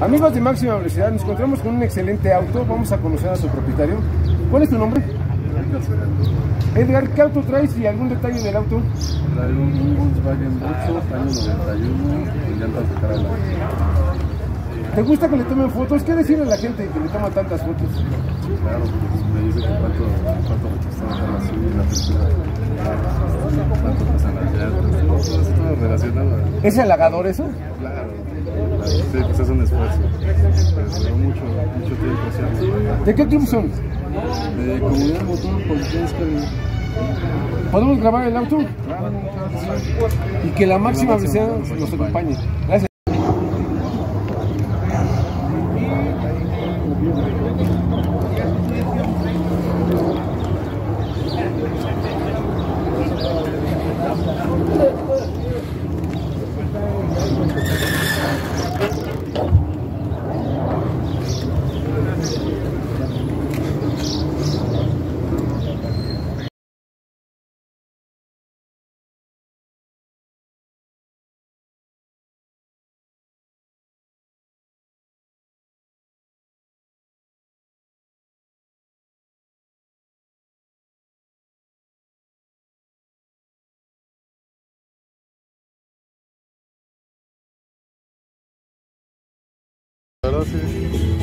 Amigos de Máxima Velocidad, nos encontramos con un excelente auto. Vamos a conocer a su propietario. ¿Cuál es tu nombre? Edgar, ¿qué auto traes y algún detalle del auto? Trae un Volkswagen Bocho, año 91, con llantas de cara. ¿Te gusta que le tomen fotos? ¿Qué decirle a la gente que le toma tantas fotos? Claro, pues me dice que cuánto, cuánto dejar la suya, la pintura, cuánto pesan las llantas, todo relacionado. ¿Es halagador eso? Claro, sí, pues es un esfuerzo. Pero duró mucho, mucho tiempo haciendo. ¿De qué club son? De comunidad motor. ¿Podemos grabar el auto? Claro. Y que la máxima velocidad nos acompañe. Gracias. La verdad sí.